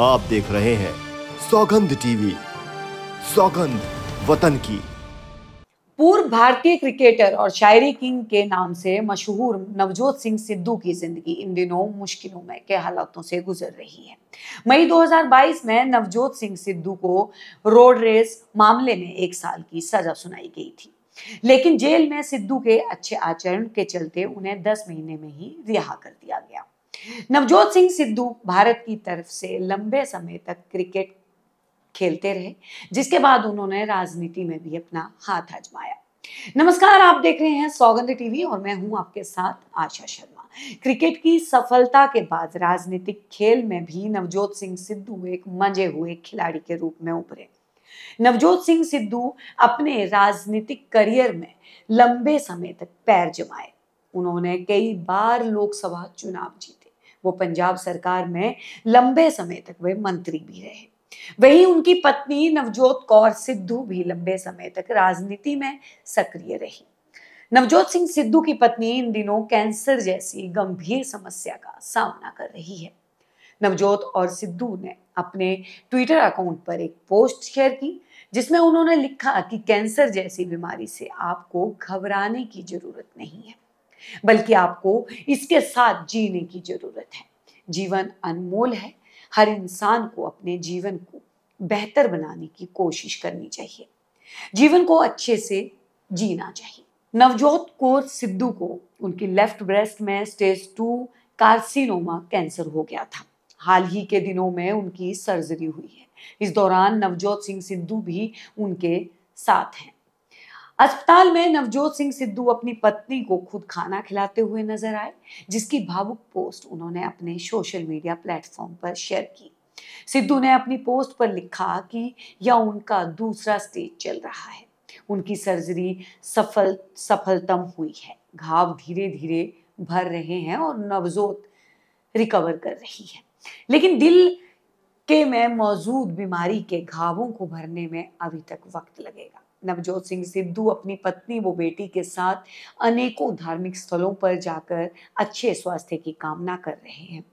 आप देख रहे हैं सौगंध टीवी, सौगंध वतन की। पूर्व भारतीय क्रिकेटर और शायरी किंग के नाम से मशहूर नवजोत सिंह सिद्धू की ज़िंदगी इन दिनों मुश्किलों में के हालातों से गुजर रही है। मई 2022 में नवजोत सिंह सिद्धू को रोड रेस मामले में एक साल की सजा सुनाई गई थी। लेकिन जेल में सिद्धू के अच्छे आचरण के चलते उन्हें 10 महीने में ही रिहा कर दिया गया। नवजोत सिंह सिद्धू भारत की तरफ़ से लंबे समय तक क्रिकेट खेलते रहे, जिसके बाद उन्होंने राजनीति में भी अपना हाथ आजमाया। नमस्कार, आप देख रहे हैं सौगंध टीवी और मैं हूँ आपके साथ आशा शर्मा। क्रिकेट की सफलता के बाद राजनीतिक खेल में भी नवजोत सिंह सिद्धू एक मंजे हुए खिलाड़ी के रूप में उभरे। नवजोत सिंह सिद्धू अपने राजनीतिक करियर में लंबे समय तक पैर जमाए। उन्होंने कई बार लोकसभा चुनाव जीते। वो पंजाब सरकार में लंबे समय तक वे मंत्री भी रहे। वही उनकी पत्नी नवजोत कौर सिद्धू भी लंबे समय तक राजनीति में सक्रिय रही। नवजोत सिंह सिद्धू की पत्नी इन दिनों कैंसर जैसी गंभीर समस्या का सामना कर रही है। नवजोत और सिद्धू ने अपने ट्विटर अकाउंट पर एक पोस्ट शेयर की, जिसमें उन्होंने लिखा कि कैंसर जैसी बीमारी से आपको घबराने की ज़रूरत नहीं है। बल्कि आपको इसके साथ जीने की ज़रूरत है। जीवन अनमोल है। हर इंसान को अपने जीवन को बेहतर बनाने की कोशिश करनी चाहिए। जीवन को अच्छे से जीना चाहिए। नवजोत कौर सिद्धू को उनकी लेफ़्ट ब्रेस्ट में स्टेज टू कार्सिनोमा कैंसर हो गया था। हाल ही के दिनों में उनकी सर्जरी हुई है। इस दौरान नवजोत सिंह सिद्धू भी उनके साथ हैं। अस्पताल में नवजोत सिंह सिद्धू अपनी पत्नी को खुद खाना खिलाते हुए नज़र आए, जिसकी भावुक पोस्ट उन्होंने अपने सोशल मीडिया प्लेटफॉर्म पर शेयर की। सिद्धू ने अपनी पोस्ट पर लिखा कि यह उनका दूसरा स्टेज चल रहा है। उनकी सर्जरी सफल, सफलतम हुई है। घाव धीरे धीरे भर रहे हैं और नवजोत रिकवर कर रही है। लेकिन दिल के में मौजूद बीमारी के घावों को भरने में अभी तक वक्त लगेगा। नवजोत सिंह सिद्धू, अपनी पत्नी, व बेटी के साथ अनेकों धार्मिक स्थलों पर जाकर अच्छे स्वास्थ्य की कामना कर रहे हैं।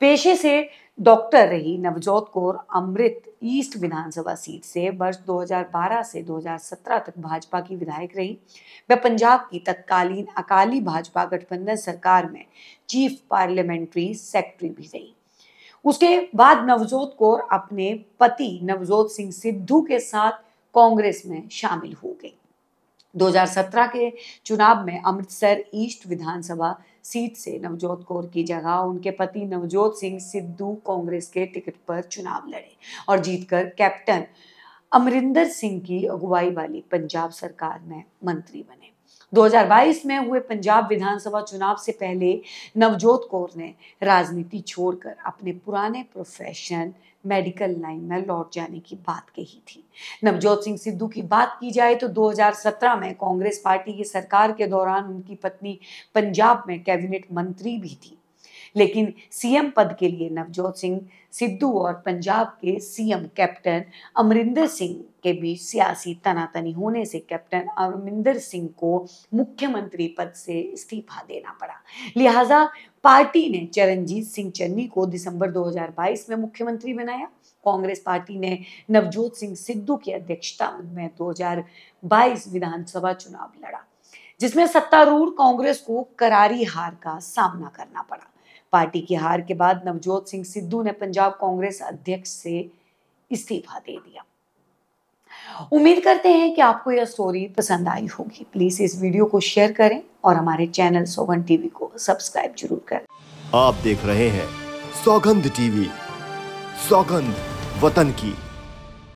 पेशे से डॉक्टर रही नवजोत कौर अमृत ईस्ट विधानसभा सीट से वर्ष 2012 से 2017 तक भाजपा की विधायक रही। वह पंजाब की तत्कालीन अकाली भाजपा गठबंधन सरकार में चीफ पार्लियामेंट्री सेक्रेटरी भी रही। उसके बाद नवजोत कौर अपने पति नवजोत सिंह सिद्धू के साथ कांग्रेस में शामिल हो गई। 2017 के चुनाव में अमृतसर ईस्ट विधानसभा सीट से नवजोत कौर की जगह उनके पति नवजोत सिंह सिद्धू कांग्रेस के टिकट पर चुनाव लड़े और जीतकर कैप्टन अमरिंदर सिंह की अगुवाई वाली पंजाब सरकार में मंत्री बने। 2022 में हुए पंजाब विधानसभा चुनाव से पहले नवजोत कौर ने राजनीति छोड़कर अपने पुराने प्रोफेशन मेडिकल लाइन में लौट जाने की बात कही थी। नवजोत सिंह सिद्धू की बात की जाए तो 2017 में कांग्रेस पार्टी की सरकार के दौरान उनकी पत्नी पंजाब में कैबिनेट मंत्री भी थी। लेकिन सीएम पद के लिए नवजोत सिंह सिद्धू और पंजाब के सीएम कैप्टन अमरिंदर सिंह के बीच सियासी तनातनी होने से कैप्टन अमरिंदर सिंह को मुख्यमंत्री पद से इस्तीफा देना पड़ा। लिहाजा पार्टी ने चरणजीत सिंह चन्नी को दिसंबर 2022 में मुख्यमंत्री बनाया। कांग्रेस पार्टी ने नवजोत सिंह सिद्धू की अध्यक्षता में 2022 विधानसभा चुनाव लड़ा, जिसमें सत्तारूढ़ कांग्रेस को करारी हार का सामना करना पड़ा। पार्टी की हार के बाद नवजोत सिंह सिद्धू ने पंजाब कांग्रेस अध्यक्ष से इस्तीफा दे दिया। उम्मीद करते हैं कि आपको यह स्टोरी पसंद आई होगी। प्लीज़ इस वीडियो को शेयर करें और हमारे चैनल सोगन टीवी को सब्सक्राइब ज़रूर करें। आप देख रहे हैं सौगंध टीवी सौगंध वतन की।